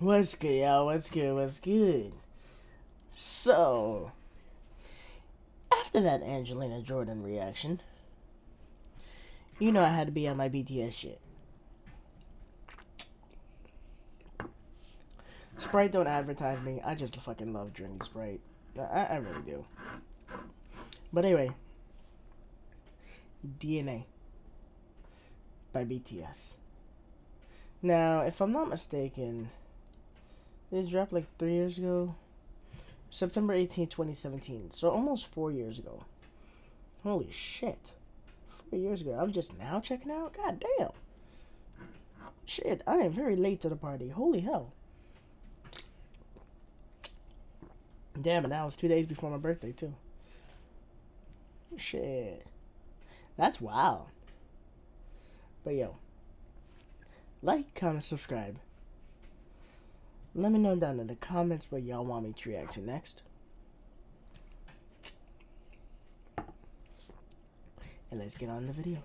What's good, y'all? What's good? What's good? So, after that Angelina Jordan reaction, you know I had to be on my BTS shit. Sprite don't advertise me. I just fucking love drinking Sprite. I, I really do. But anyway, DNA by BTS. Now, if I'm not mistaken, it dropped like three years ago. September 18, 2017. So almost four years ago. Holy shit. Four years ago. I'm just now checking out? God damn. Shit, I am very late to the party. Holy hell. Damn, and that was two days before my birthday, too. Shit. That's wild. But yo, like, comment, subscribe. Let me know down in the comments what y'all want me to react to next. And let's get on the video.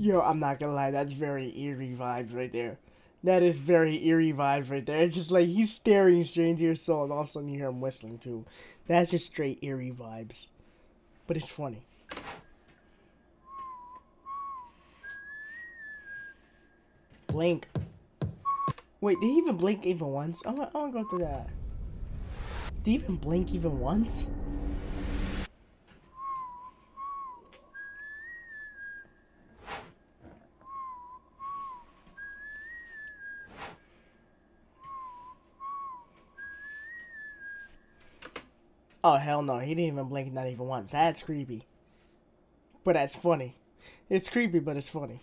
Yo, I'm not gonna lie, that's very eerie vibes right there. That is very eerie vibes right there. It's just like he's staring straight into your soul, and all of a sudden you hear him whistling too. That's just straight eerie vibes. But it's funny. Blink. Wait, did he even blink even once? I want, I want to go through that. Did he even blink even once? Oh hell no, he didn't even blink not even once. That's creepy. But that's funny. It's creepy, but it's funny.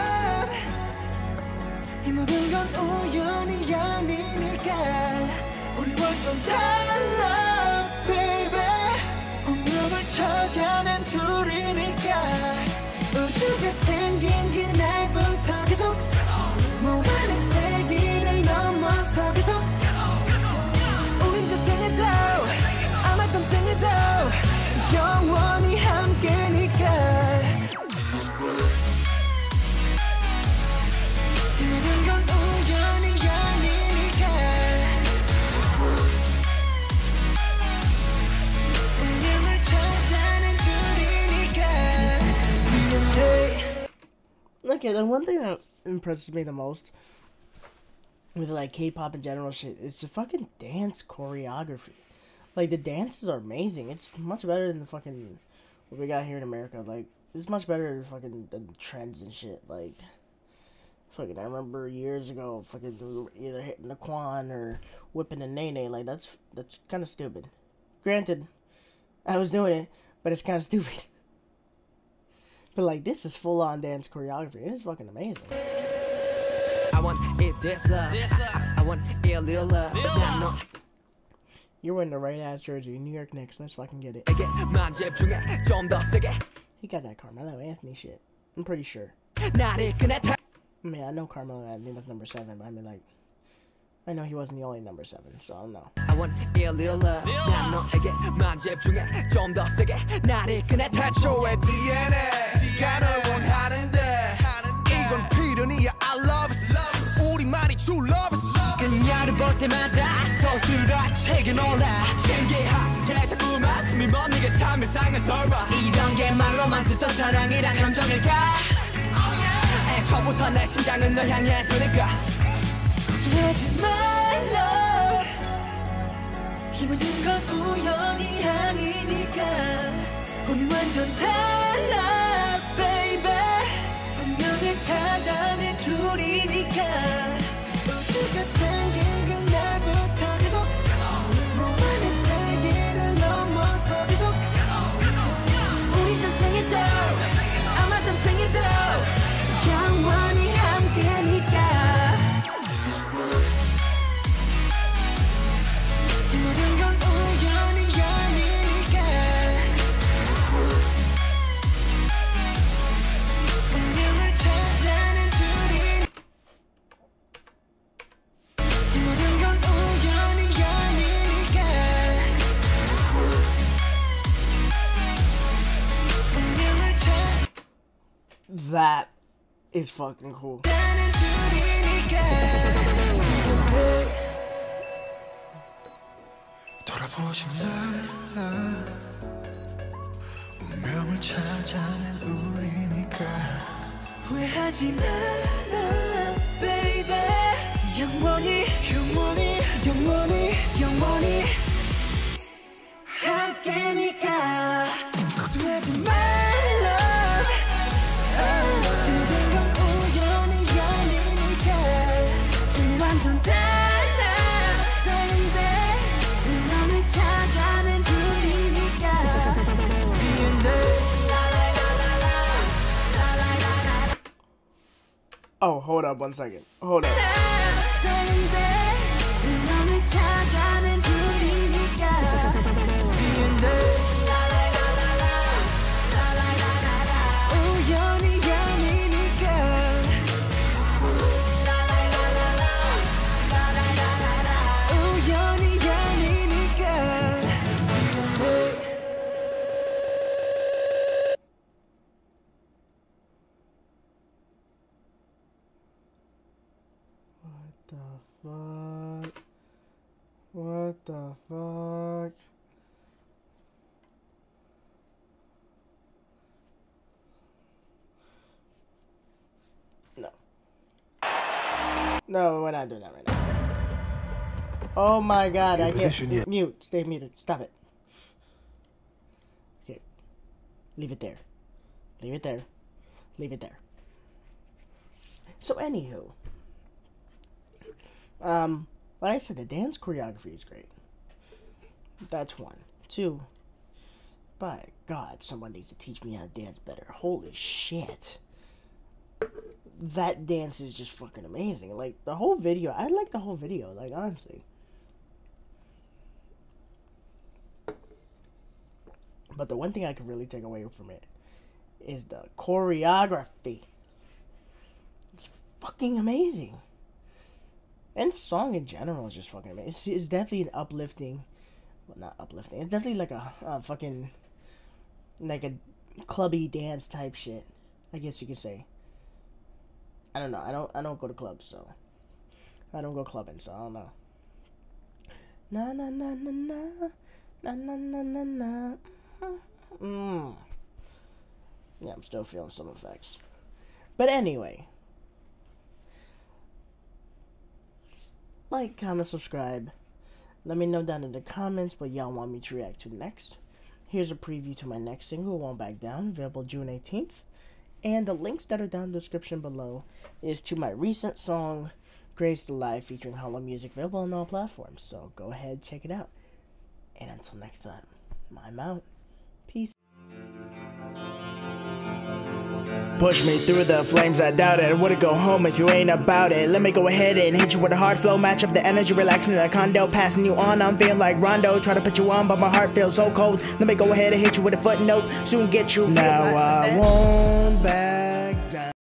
이 모든 건 우연이 아니니까. 우리 완전 달라 baby. 운명을 찾아낸 둘이니까. 우주가 생긴 그날부터 계속 무한의 세기를 넘어서 계속. 우린 저생에도 아마도 생에도 영원히 Okay, the one thing that impresses me the most with like K-pop in general shit is the fucking dance choreography. Like the dances are amazing. It's much better than the fucking what we got here in America. Like it's much better than fucking than trends and shit. Like fucking I remember years ago fucking either hitting the quan or whipping a nae nae. Like that's that's kind of stupid. Granted, I was doing it, but it's kind of stupid. But like this is full on dance choreography. It's fucking amazing. I want it this love. I want it little love. No. You're wearing the right ass jersey. New York Knicks. Let's fucking get it. He got that Carmelo Anthony shit. I'm pretty sure. I mean, I know Carmelo Anthony was number seven, but I mean, like, I know he wasn't the only number seven, so I don't know. I want 일일러 난 너에게 막 집중해 좀더 세게 나를 꺼내 태초의 DNA 네가 널 원하는데 이건 필연이야 I love it 우리만이 true love it 그녀를 볼 때마다 서술과 책에 놀라 신기하게 자꾸만 숨이 멎는 게참 일상의 설마 이런 게 말로만 듣던 사랑이란 감정일까 애초부터 내 심장은 널 향해 두니까 걱정하지 말라. 이 모든 건 우연이 아니니까. 우리 완전 달라 baby. 운명을 찾아낸 둘이니까 That is fucking cool. 돌아보지 말라 운명을 찾아낸 우리니까. 후회하지 마라 baby. 영원히 영원히 영원히 영원히 함께니까 Oh, hold up one second. Hold up. Fuck? No. No, we're not doing that right now. Oh my god, I can't. yet. Mute, stay muted. Stop it. Okay. Leave it there. Leave it there. Leave it there. So, anywho. Um, like I said, the dance choreography is great. That's one. Two. By God, someone needs to teach me how to dance better. Holy shit. That dance is just fucking amazing. Like, the whole video, I like the whole video, like, honestly. But the one thing I can really take away from it is the choreography. It's fucking amazing. And the song in general is just fucking amazing. It's, it's definitely an uplifting, well, not uplifting. It's definitely like a, a fucking, like a clubby dance type shit. I guess you could say. I don't know. I don't. I don't go to clubs, so I don't go clubbing, so I don't know. Na na na na na na na na na na. Mm. Yeah, I'm still feeling some effects. But anyway, like, comment, subscribe. Let me know down in the comments what y'all want me to react to next. Here's a preview to my next single, Won't Back Down, available June 18th. And the links that are down in the description below is to my recent song, Greatest Alive, featuring Holo Musik, available on all platforms. So go ahead, check it out. And until next time, I'm out. Push me through the flames, I doubt it. Wouldn't go home if you ain't about it. Let me go ahead and hit you with a hard flow. Match up the energy, relaxing in the condo. Passing you on, I'm feeling like Rondo. Try to put you on, but my heart feels so cold. Let me go ahead and hit you with a footnote. Soon get you. Now I won't back.